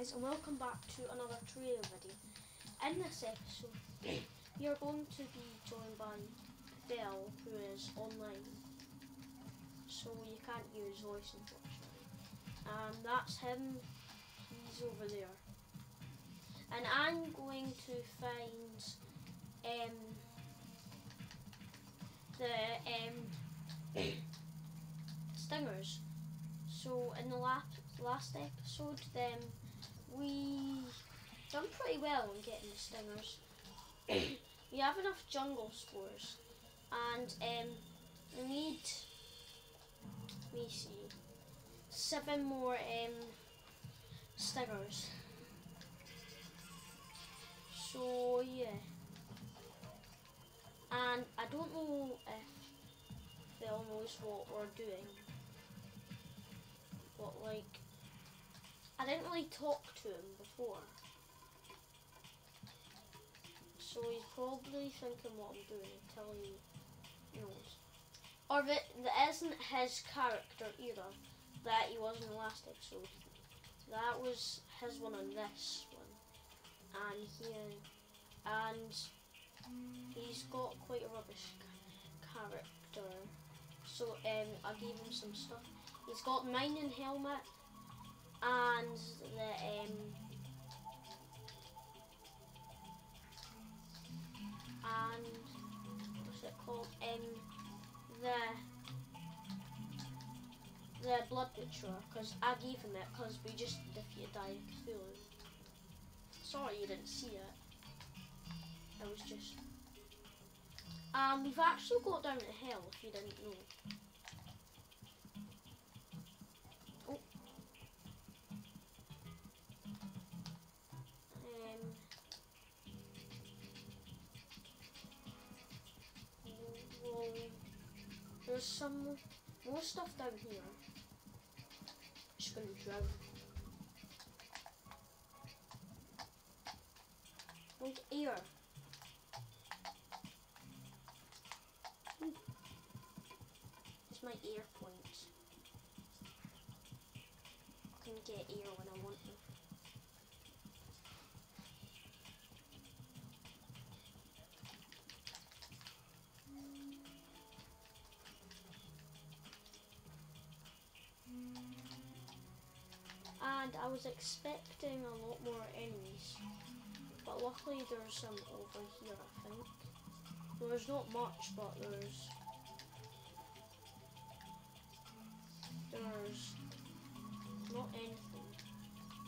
guys and welcome back to another Terraria video. In this episode, we are going to be joined by Dell who is online. So you can't his voice unfortunately. And that's him, he's over there. And I'm going to find um, the um, stingers. So in the last last episode, then we done pretty well in getting the stingers. we have enough jungle spores, and um, we need let me see seven more um, stingers. So yeah, and I don't know if Phil knows what we're doing but like I didn't really talk to him before. So he's probably thinking what I'm doing until he knows. Or that, that isn't his character either, that he was in the last episode. That was his one on this one. And he and he's got quite a rubbish character. So um, I gave him some stuff. He's got mining helmet and the um, and what's it called? Um, the the blood butcher because I gave him it because we just defeated Dire Cthulhu. Sorry you didn't see it. It was just. Um, we've actually got down to hell if you didn't know. Some more stuff down here. Just gonna drown. Like air. It's my air point. I can get air when I want them. and I was expecting a lot more enemies but luckily there's some over here I think. There's not much but there's there's not anything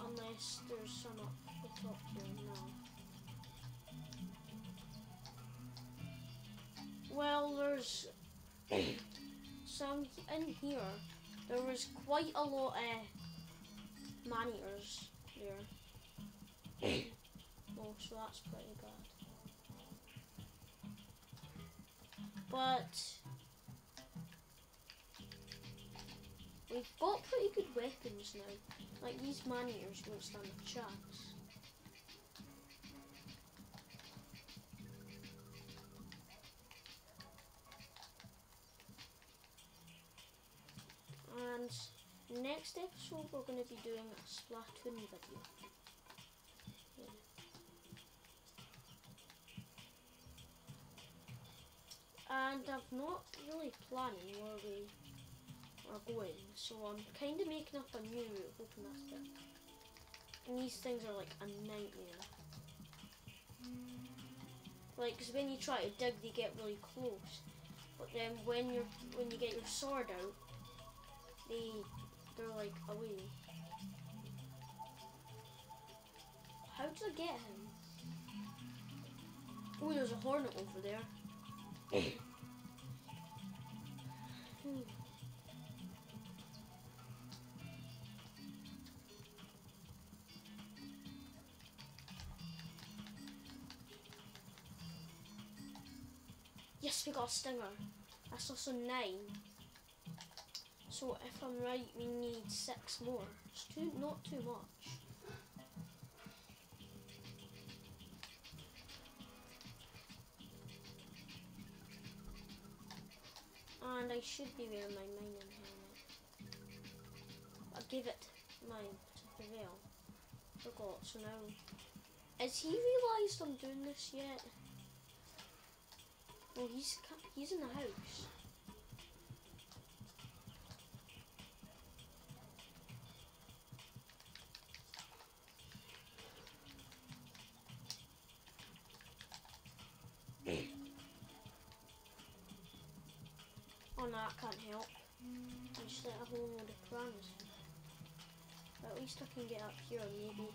unless there's some up the top here now. Well there's some in here. There was quite a lot of man-eaters there. oh, so that's pretty bad. But we've got pretty good weapons now. Like these man-eaters won't stand a chance. Next episode we're going to be doing a Splatoon video. And I'm not really planning where we are going, so I'm kind of making up a new route, hoping that's. And these things are like a nightmare. Like, cause when you try to dig, they get really close. But then when you're when you get your sword out, they they're like away. How did I get him? Oh, there's a hornet over there. Yes, we got a stinger. That's also nine. So if I'm right, we need six more. It's too, not too much. And I should be wearing my mining helmet. I'll give it mine to prevail. forgot, so now... Has he realised I'm doing this yet? Oh, he's, he's in the house. Oh no, that can't help. I just a whole load of. But at least I can get up here and maybe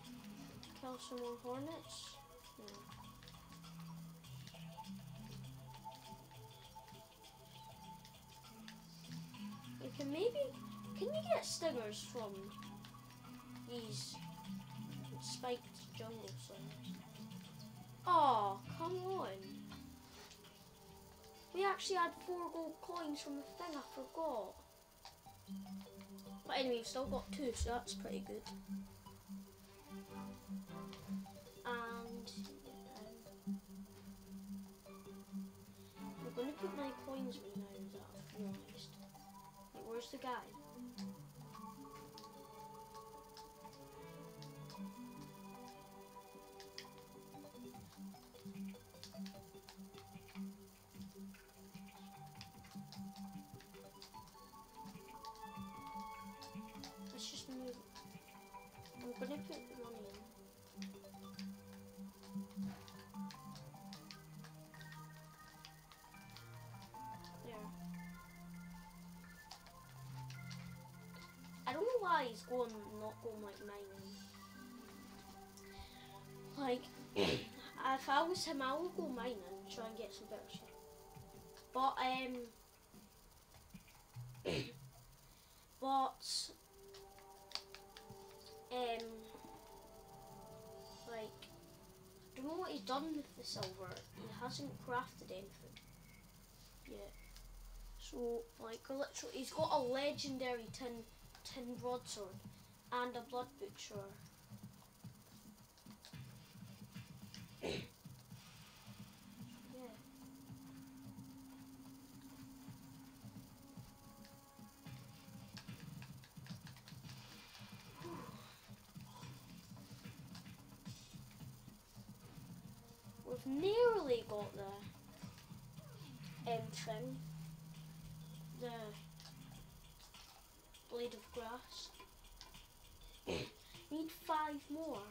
kill some more hornets. No. You can maybe can you get stingers from these spiked jungle slimes? Oh, come on. We actually had four gold coins from the thing, I forgot. But anyway, we've still got two, so that's pretty good. And um, I'm going to put my coins away now I've realised. Wait, where's the guy? Let's just move. I'm gonna put the money in. There. I don't know why he's going not going like mining. Like, if I was him, I would go mining, try and get some better shit. But um, but um, like, I don't know what he's done with the silver. He hasn't crafted anything yet. So, like, literally, he's got a legendary tin tin broadsword and a blood butcher. We've nearly got the um, thing, the blade of grass. Need five more.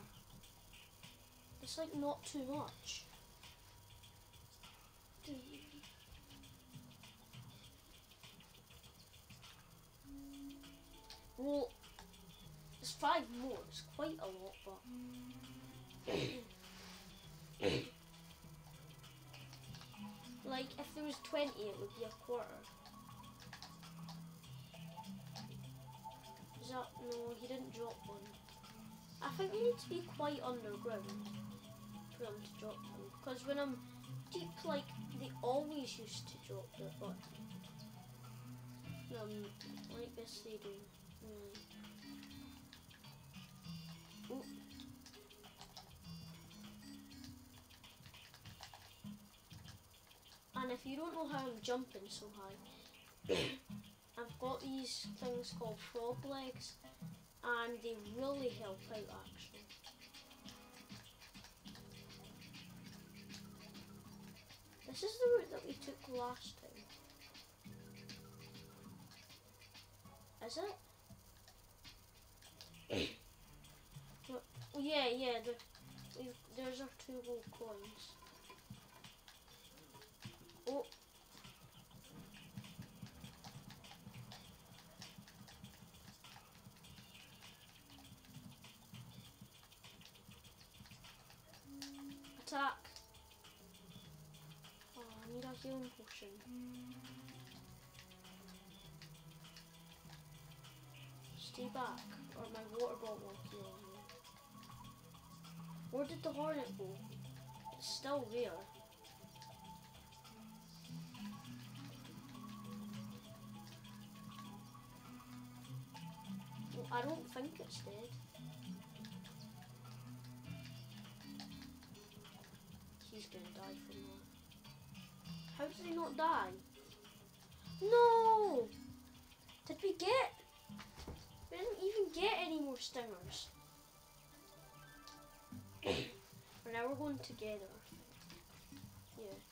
It's like not too much. Well, it's five more. It's quite a lot, but. Like, if there was 20, it would be a quarter. Is that. No, he didn't drop one. I think you need to be quite underground for them to drop them. Because when I'm deep, like, they always used to drop it, but. Um, like this they do. Mm. And if you don't know how I'm jumping so high, I've got these things called frog legs, and they really help out actually. This is the route that we took last time. Is it? Yeah, yeah, the, we've, there's our two gold coins. Oh. Attack. Oh, I need a healing potion. Stay back, or my water bottle will heal me. Where did the hornet go? It's still there. I don't think it's dead. He's gonna die from that. How did he not die? No! Did we get? We didn't even get any more stingers. Now we're going together. Yeah.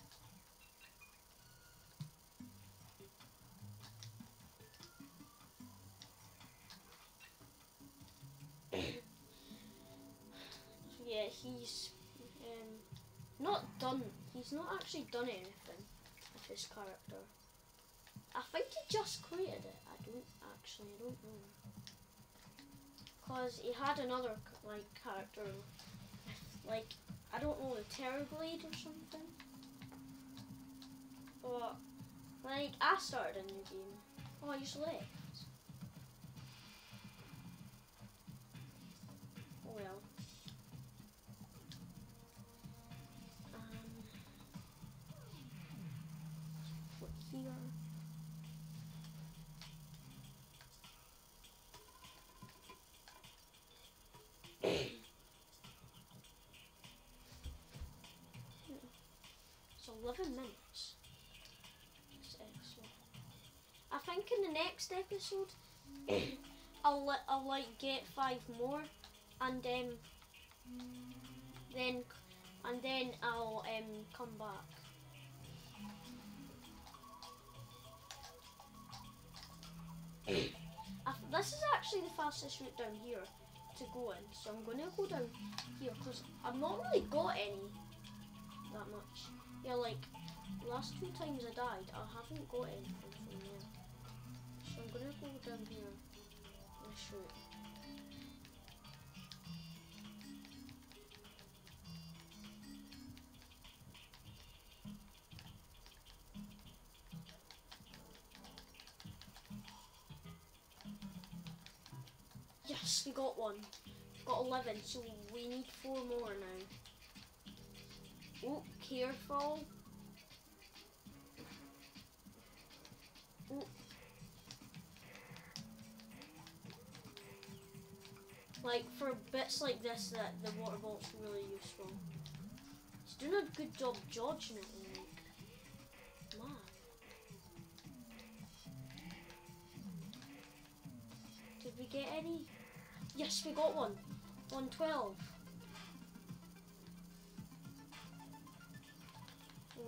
He's not actually done anything with his character. I think he just created it. I don't actually. I don't know. Cause he had another like character, like I don't know the Terra Blade or something. But like I started a new game. Oh, I just. Oh well. 11 minutes. Excellent. I think in the next episode, I'll, I'll like get five more, and then, then, and then I'll um come back. This is actually the fastest route down here to go in, so I'm gonna go down here because I've not really got any that much. Yeah, like last two times I died, I haven't got anything from you. So I'm gonna go down here and shoot. Yes, we got one. Got 11, so we need four more now. Oh, careful. Oh. Like, for bits like this, that the water bolt's really useful. He's doing a good job dodging it, like. Man. Did we get any? Yes, we got one. 112.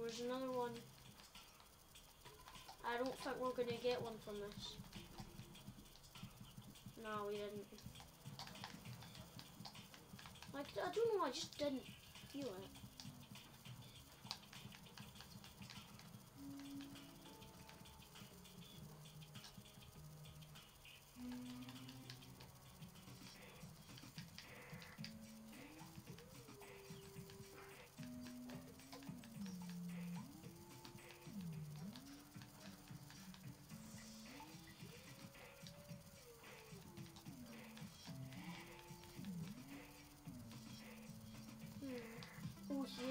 There's another one. I don't think we're gonna get one from this. No, we didn't. Like, I don't know, I just didn't feel it.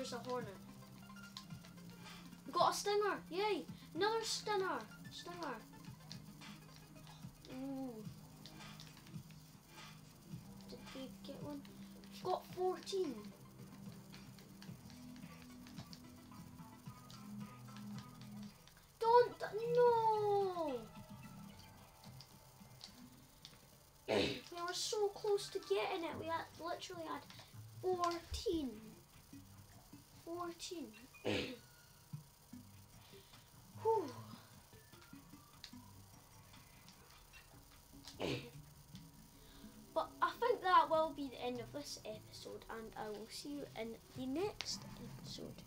Oh, here's a hornet. We got a stinger! Yay! Another stinger! Stinger! Ooh. Did we get one? Got 14. Don't! No! we were so close to getting it. We had literally had 14. 14. Whew. but I think that will be the end of this episode, and I will see you in the next episode.